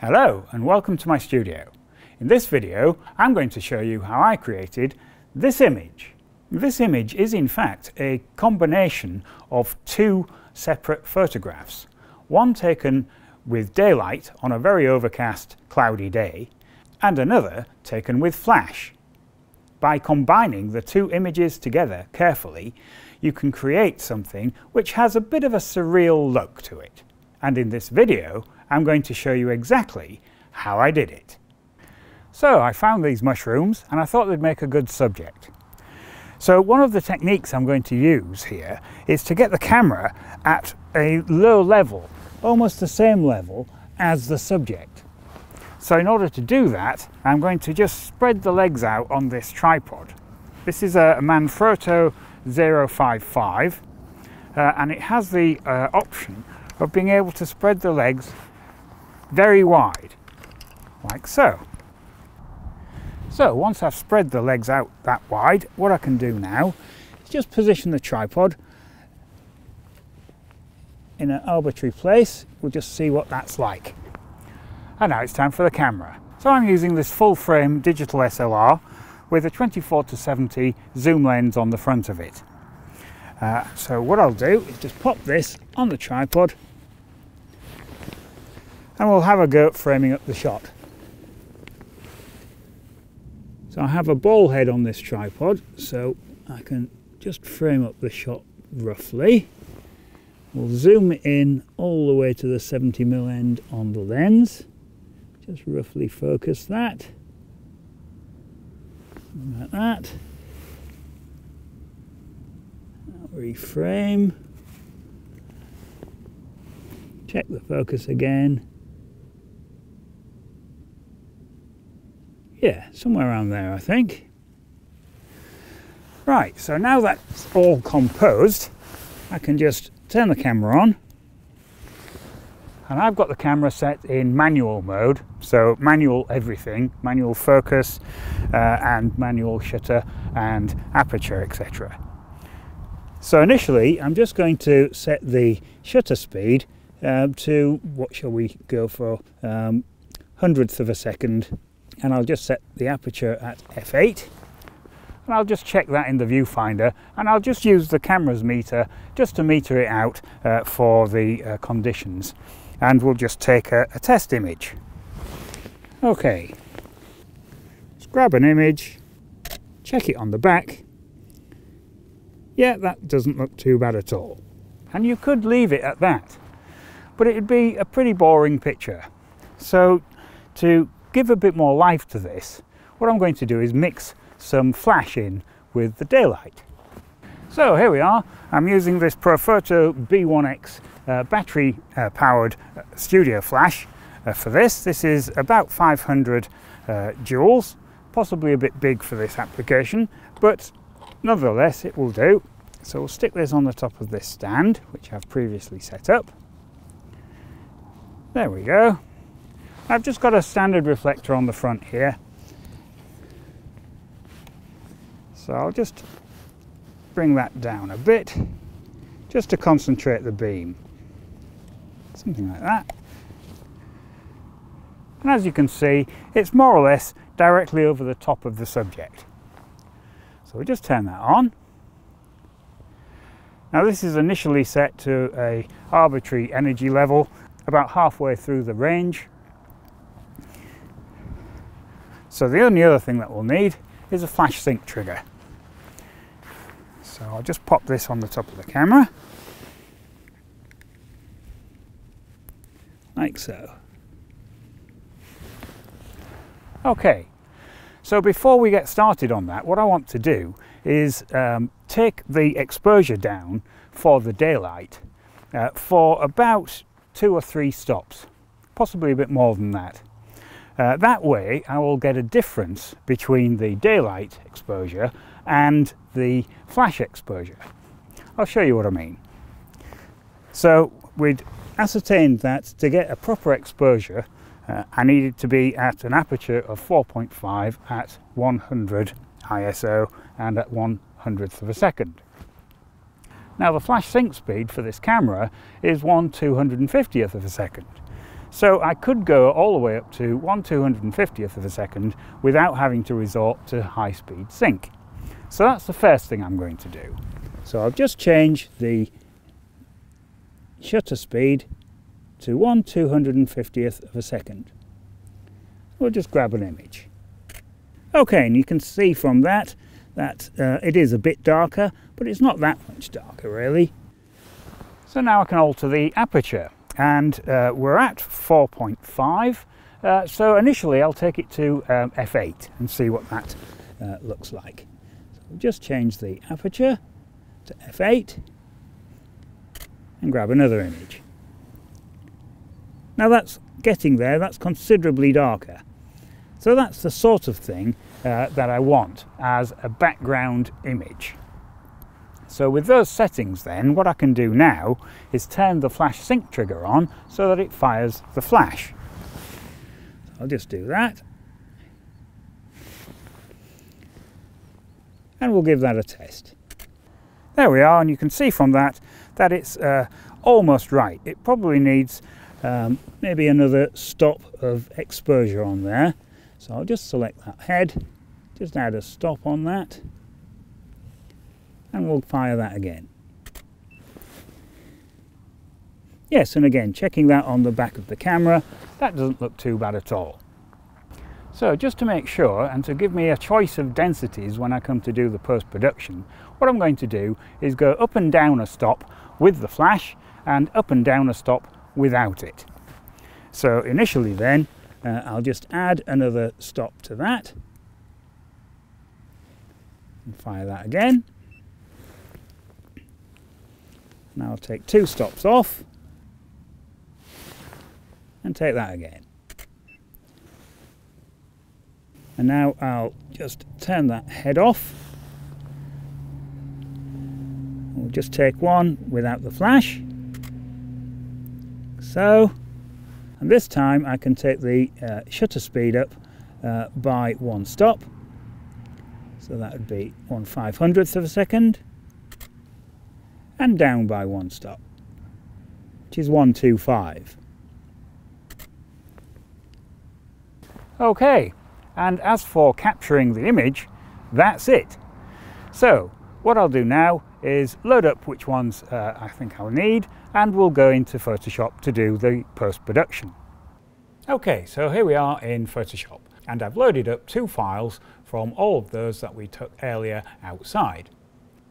Hello and welcome to my studio. In this video I'm going to show you how I created this image. This image is in fact a combination of two separate photographs. One taken with daylight on a very overcast cloudy day and another taken with flash. By combining the two images together carefully you can create something which has a bit of a surreal look to it. And in this video I'm going to show you exactly how I did it. So I found these mushrooms and I thought they'd make a good subject. So one of the techniques I'm going to use here is to get the camera at a low level, almost the same level as the subject. So in order to do that, I'm going to just spread the legs out on this tripod. This is a Manfrotto 055 uh, and it has the uh, option of being able to spread the legs very wide, like so. So once I've spread the legs out that wide, what I can do now is just position the tripod in an arbitrary place. We'll just see what that's like. And now it's time for the camera. So I'm using this full frame digital SLR with a 24 to 70 zoom lens on the front of it. Uh, so what I'll do is just pop this on the tripod and we'll have a go at framing up the shot. So I have a ball head on this tripod so I can just frame up the shot roughly. We'll zoom in all the way to the 70mm end on the lens. Just roughly focus that. Like that. reframe. Check the focus again. Yeah, somewhere around there, I think. Right, so now that's all composed, I can just turn the camera on. And I've got the camera set in manual mode, so manual everything, manual focus uh, and manual shutter and aperture, etc. So initially, I'm just going to set the shutter speed uh, to, what shall we go for, um, hundredth of a second and I'll just set the aperture at f8 and I'll just check that in the viewfinder and I'll just use the camera's meter just to meter it out uh, for the uh, conditions and we'll just take a, a test image. Okay, let's grab an image, check it on the back. Yeah, that doesn't look too bad at all. And you could leave it at that, but it'd be a pretty boring picture. So to give a bit more life to this, what I'm going to do is mix some flash in with the daylight. So here we are, I'm using this Profoto B1X uh, battery uh, powered uh, studio flash uh, for this. This is about 500 uh, joules, possibly a bit big for this application, but nevertheless it will do. So we'll stick this on the top of this stand, which I've previously set up. There we go. I've just got a standard reflector on the front here. So I'll just bring that down a bit just to concentrate the beam. Something like that. And as you can see, it's more or less directly over the top of the subject. So we just turn that on. Now this is initially set to a arbitrary energy level about halfway through the range so the only other thing that we'll need is a flash sync trigger. So I'll just pop this on the top of the camera. Like so. Okay, so before we get started on that, what I want to do is um, take the exposure down for the daylight uh, for about two or three stops, possibly a bit more than that. Uh, that way I will get a difference between the daylight exposure and the flash exposure. I'll show you what I mean. So we'd ascertained that to get a proper exposure uh, I needed to be at an aperture of 4.5 at 100 ISO and at 1 hundredth of a second. Now the flash sync speed for this camera is 1 250th of a second. So I could go all the way up to 1 250th of a second without having to resort to high speed sync. So that's the first thing I'm going to do. So I'll just change the shutter speed to 1 250th of a second. We'll just grab an image. Okay, and you can see from that that uh, it is a bit darker, but it's not that much darker really. So now I can alter the aperture and uh, we're at 4.5 uh, so initially I'll take it to um, f8 and see what that uh, looks like. So we'll just change the aperture to f8 and grab another image. Now that's getting there, that's considerably darker. So that's the sort of thing uh, that I want as a background image. So with those settings then, what I can do now is turn the flash sync trigger on so that it fires the flash. I'll just do that. And we'll give that a test. There we are, and you can see from that that it's uh, almost right. It probably needs um, maybe another stop of exposure on there. So I'll just select that head, just add a stop on that and we'll fire that again. Yes, and again, checking that on the back of the camera, that doesn't look too bad at all. So just to make sure and to give me a choice of densities when I come to do the post-production, what I'm going to do is go up and down a stop with the flash and up and down a stop without it. So initially then, uh, I'll just add another stop to that and fire that again. Now I'll take two stops off and take that again. And now I'll just turn that head off. We'll just take one without the flash. So, and this time I can take the uh, shutter speed up uh, by one stop. So that would be one five hundredth of a second and down by one stop, which is 125. Okay, and as for capturing the image, that's it. So, what I'll do now is load up which ones uh, I think I'll need and we'll go into Photoshop to do the post-production. Okay, so here we are in Photoshop and I've loaded up two files from all of those that we took earlier outside.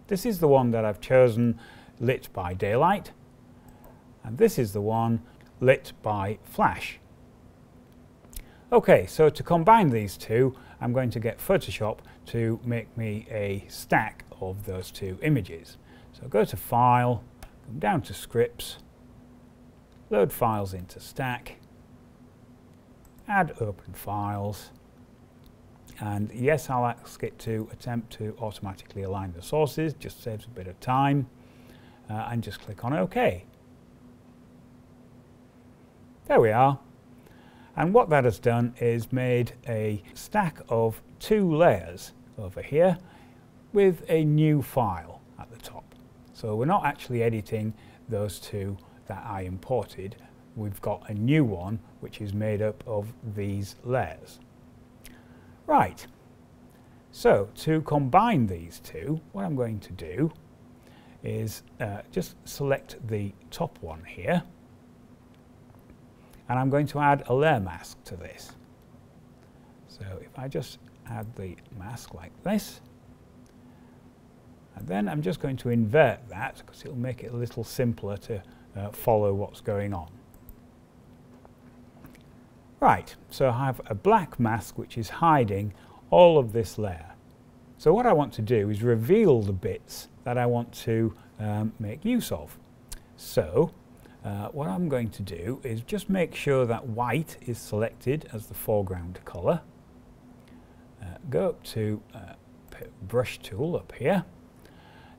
This is the one that I've chosen lit by daylight and this is the one lit by flash. Okay, so to combine these two, I'm going to get Photoshop to make me a stack of those two images. So go to File, come down to Scripts, load files into Stack, add Open Files, and yes, I'll ask it to attempt to automatically align the sources, just saves a bit of time uh, and just click on OK. There we are. And what that has done is made a stack of two layers over here with a new file at the top. So we're not actually editing those two that I imported. We've got a new one which is made up of these layers. Right. So to combine these two, what I'm going to do is uh, just select the top one here and I'm going to add a layer mask to this. So if I just add the mask like this and then I'm just going to invert that because it'll make it a little simpler to uh, follow what's going on. Right, so I have a black mask which is hiding all of this layer. So what I want to do is reveal the bits that I want to um, make use of. So uh, what I'm going to do is just make sure that white is selected as the foreground colour. Uh, go up to uh, brush tool up here.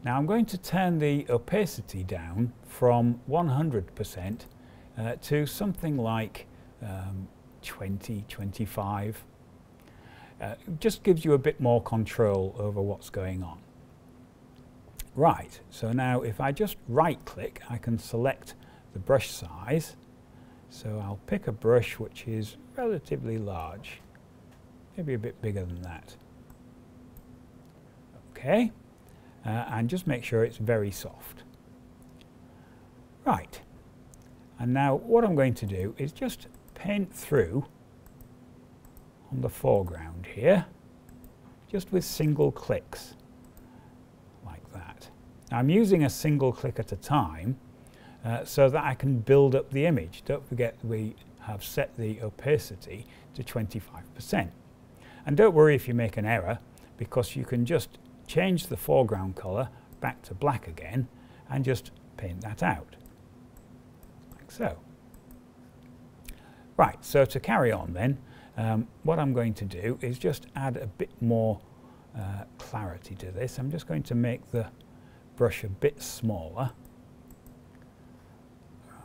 Now I'm going to turn the opacity down from 100% uh, to something like um, 20, 25. Uh, just gives you a bit more control over what's going on. Right, so now if I just right click, I can select the brush size So I'll pick a brush which is relatively large, maybe a bit bigger than that. Okay, uh, and just make sure it's very soft. Right, and now what I'm going to do is just paint through on the foreground here, just with single clicks. Now I'm using a single click at a time uh, so that I can build up the image. Don't forget we have set the opacity to 25%. And don't worry if you make an error, because you can just change the foreground colour back to black again and just paint that out, like so. Right, so to carry on then, um, what I'm going to do is just add a bit more uh, clarity to this. I'm just going to make the brush a bit smaller.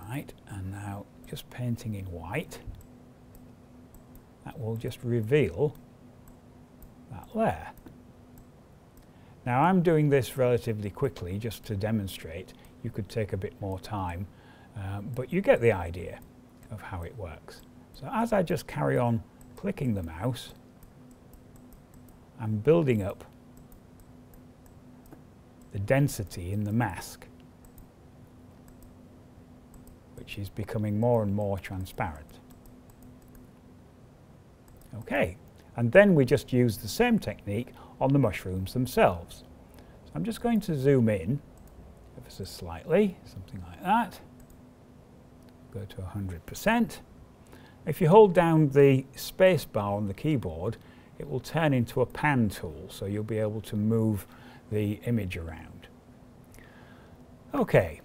Right, and now just painting in white, that will just reveal that layer. Now I'm doing this relatively quickly just to demonstrate. You could take a bit more time, um, but you get the idea of how it works. So as I just carry on clicking the mouse, I'm building up the density in the mask, which is becoming more and more transparent. Okay, and then we just use the same technique on the mushrooms themselves. So I'm just going to zoom in ever so slightly, something like that go to 100%. If you hold down the space bar on the keyboard, it will turn into a pan tool, so you'll be able to move the image around. Okay,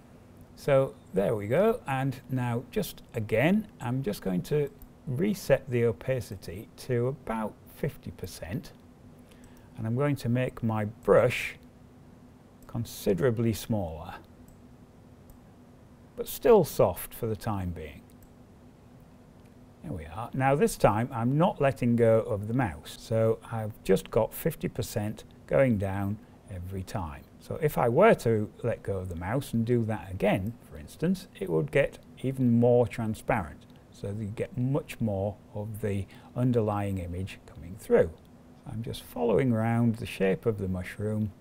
so there we go. And now just again, I'm just going to reset the opacity to about 50%. And I'm going to make my brush considerably smaller but still soft for the time being. There we are. Now this time I'm not letting go of the mouse, so I've just got 50% going down every time. So if I were to let go of the mouse and do that again, for instance, it would get even more transparent. So you get much more of the underlying image coming through. I'm just following around the shape of the mushroom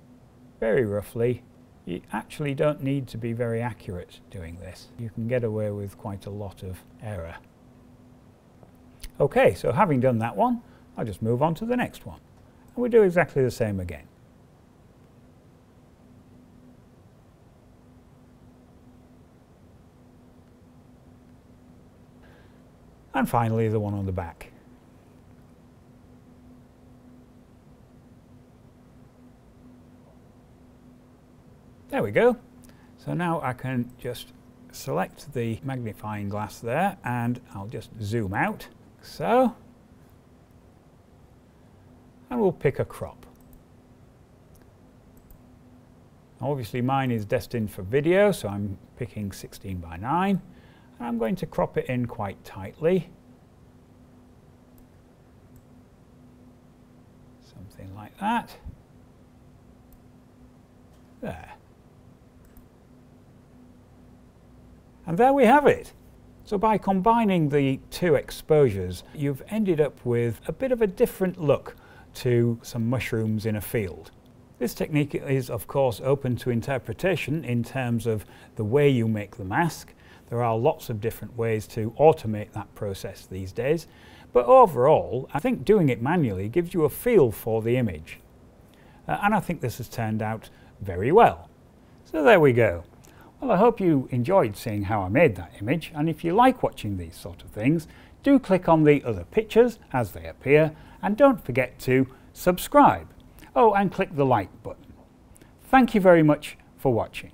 very roughly you actually don't need to be very accurate doing this. You can get away with quite a lot of error. Okay, so having done that one, I'll just move on to the next one. And we do exactly the same again. And finally the one on the back. There we go. So now I can just select the magnifying glass there and I'll just zoom out, so. And we'll pick a crop. Obviously mine is destined for video, so I'm picking 16 by 9. I'm going to crop it in quite tightly. Something like that. There. And there we have it. So by combining the two exposures, you've ended up with a bit of a different look to some mushrooms in a field. This technique is of course open to interpretation in terms of the way you make the mask. There are lots of different ways to automate that process these days, but overall I think doing it manually gives you a feel for the image. Uh, and I think this has turned out very well. So there we go. Well, I hope you enjoyed seeing how I made that image, and if you like watching these sort of things, do click on the other pictures as they appear, and don't forget to subscribe. Oh, and click the like button. Thank you very much for watching.